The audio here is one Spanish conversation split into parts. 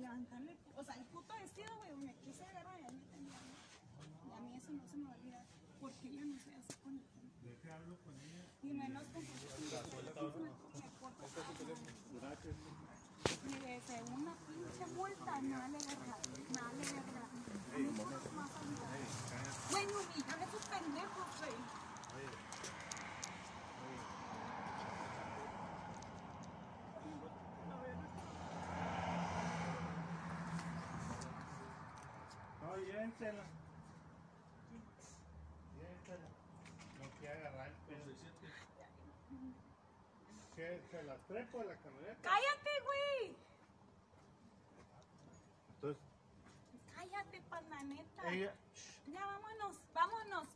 levantarme, o sea, el puto vestido, güey, me quise agarrar y ahí me tenía. Y a mí eso no se me va a olvidar, porque yo no sé hacer con el tema. Deje hablo con ella. Y menos con Gracias. Y desde una pinche vuelta, nada le verga, nada le verga. A mí no me más Güey, humillame esos pendejos, güey. Llévensela. Llévensela. No quiere agarrar el pedo. ¿Qué? ¿Se las trepo a la camioneta? ¡Cállate, güey! Entonces, Cállate, pandaneta. ella. Ya vámonos, vámonos.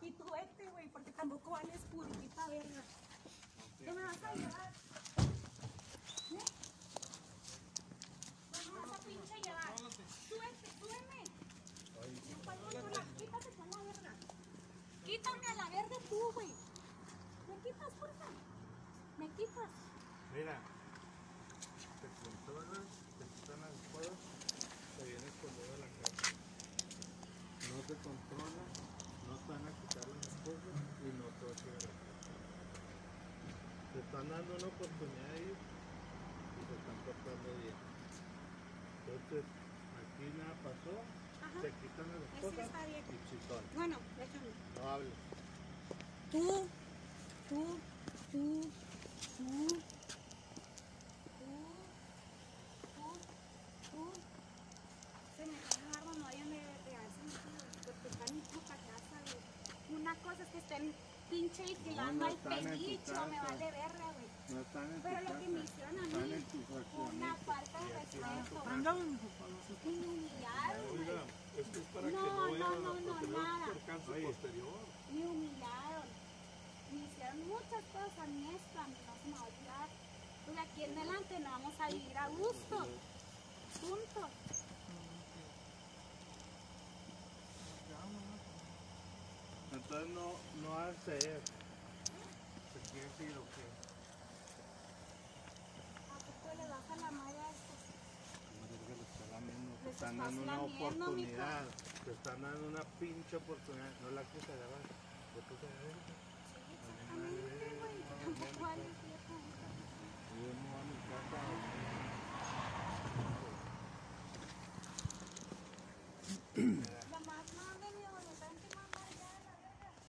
Y tú vete, güey, porque tampoco vales puritita verga. ¿Qué me vas a llevar? ¿Eh? ¿Qué me vas a pinche llevar? Súbete, súbeme. No pago con la- Quítate con la verga. Quítame a la verga tú, güey. ¿Me quitas? ¿Me quitas? Mira, te controlas, te quitan las cosas, te vienes con todo a la casa. No te controlan, no te van a quitar las cosas y no te vas a ir a la casa. Te están dando una oportunidad de ir y te están portando bien. Entonces, aquí nada pasó, Ajá. te quitan las cosas y chitón. Bueno, déjame. No hables. Tú, tú, tú, tú, tú, tú, tú. Se me va a dejar cuando vayan de, de así, porque están en puta casa, güey. Una cosa es que estén pinche No, no al en pedicho, me vale verga, güey. No están en Pero lo que me hicieron a mí, en una falta de respeto. Papá, no sé. Y me humillaron, güey. Oiga, esto es para que No, no no, no, no, nada. Me humillaron. Me hicieron muchas cosas a mí esto, a mí no se me va a olvidar. Pues aquí en adelante no vamos a vivir a gusto. Punto. Entonces no, no hacer. ¿Se quiere decir o qué? ¿A poco le baja la malla a esto? Te están dando, una oportunidad. Te están dando una pinche oportunidad. No la quise agarrar. Yo puse a